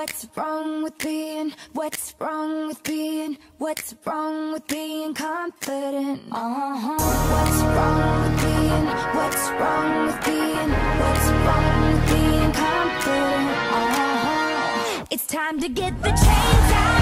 What's wrong with being, what's wrong with being, what's wrong with being confident? Uh-huh. What's wrong with being, what's wrong with being, what's wrong with being confident? Uh-huh. It's time to get the chains out.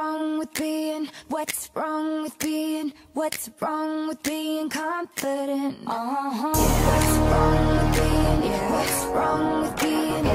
wrong with being? What's wrong with being? What's wrong with being confident? Uh -huh. What's wrong with being? What's wrong with being?